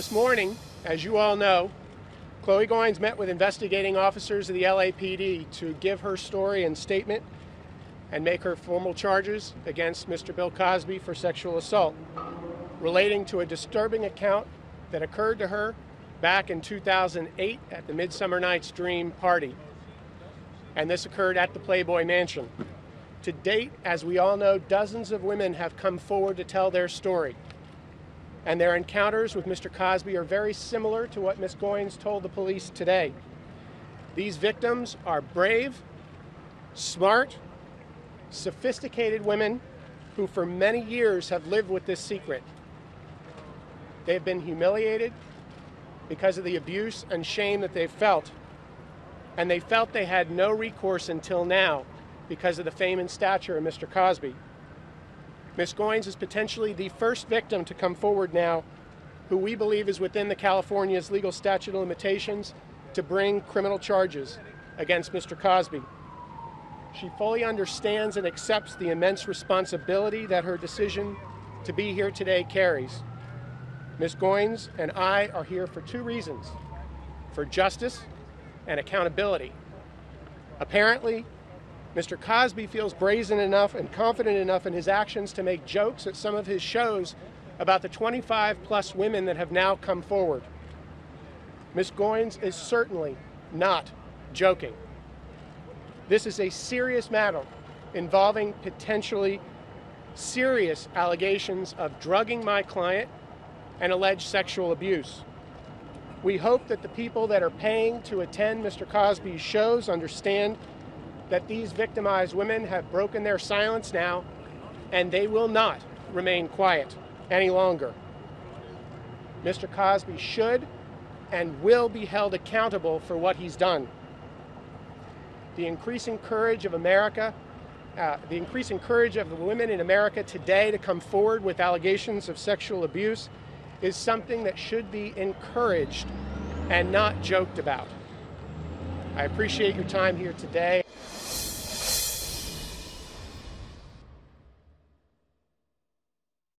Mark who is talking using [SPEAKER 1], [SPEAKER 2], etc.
[SPEAKER 1] this morning, as you all know, Chloe Goins met with investigating officers of the LAPD to give her story and statement and make her formal charges against Mr. Bill Cosby for sexual assault relating to a disturbing account that occurred to her back in 2008 at the Midsummer Night's Dream party. And this occurred at the Playboy Mansion. To date, as we all know, dozens of women have come forward to tell their story. And their encounters with Mr. Cosby are very similar to what Ms. Goins told the police today. These victims are brave, smart, sophisticated women who for many years have lived with this secret. They've been humiliated because of the abuse and shame that they've felt. And they felt they had no recourse until now because of the fame and stature of Mr. Cosby. Ms. Goins is potentially the first victim to come forward now who we believe is within the California's legal statute of limitations to bring criminal charges against Mr. Cosby. She fully understands and accepts the immense responsibility that her decision to be here today carries. Ms. Goins and I are here for two reasons for justice and accountability. Apparently, Mr. Cosby feels brazen enough and confident enough in his actions to make jokes at some of his shows about the 25 plus women that have now come forward. Ms. Goins is certainly not joking. This is a serious matter involving potentially serious allegations of drugging my client and alleged sexual abuse. We hope that the people that are paying to attend Mr. Cosby's shows understand that these victimized women have broken their silence now and they will not remain quiet any longer. Mr. Cosby should and will be held accountable for what he's done. The increasing courage of America, uh, the increasing courage of the women in America today to come forward with allegations of sexual abuse is something that should be encouraged and not joked about. I appreciate your time here today.